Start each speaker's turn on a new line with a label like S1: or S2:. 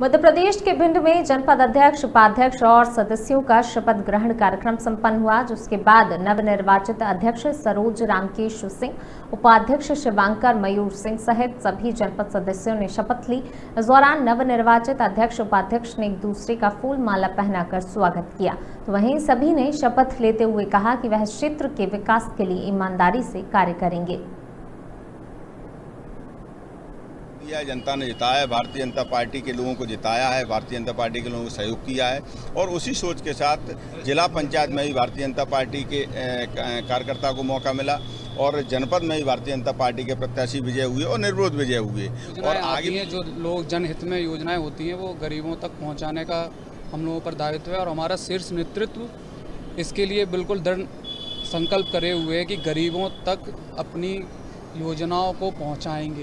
S1: मध्य प्रदेश के भिंड में जनपद अध्यक्ष, उपाध्यक्ष और सदस्यों का शपथ ग्रहण कार्यक्रम संपन्न हुआ, जिसके बाद नवनिर्वाचित अध्यक्ष सरोज रामकेश सिंह, उपाध्यक्ष शिवांकर मयूर सिंह सहित सभी जनपद सदस्यों ने शपथ ली। इस दौरान नवनिर्वाचित अध्यक्ष, उपाध्यक्ष ने एक दूसरे का फूल माला पहनाकर स्वागत किया। तो वहीं सभी ने शपथ लेते हुए कहा कि वह क्षेत्र के विकास के लिए ईमानदारी से कार्य करेंगे।
S2: दिया जनता ने जिताया है भारतीय जनता पार्टी के लोगों को जिताया है भारतीय जनता पार्टी के लोगों को सहयोग किया है और उसी सोच के साथ जिला पंचायत में भी भारतीय जनता पार्टी के कार्यकर्ता को मौका मिला और जनपद में भी भारतीय जनता पार्टी के प्रत्याशी विजय हुए और निर्विरोध विजय हुए।
S3: और आगे जो लोग जनहित में योजनाएँ होती हैं वो गरीबों तक पहुँचाने का हम लोगों पर दायित्व है और हमारा शीर्ष नेतृत्व इसके लिए बिल्कुल दृढ़ संकल्प करे हुए है कि गरीबों तक अपनी योजनाओं को पहुंचाएँगे।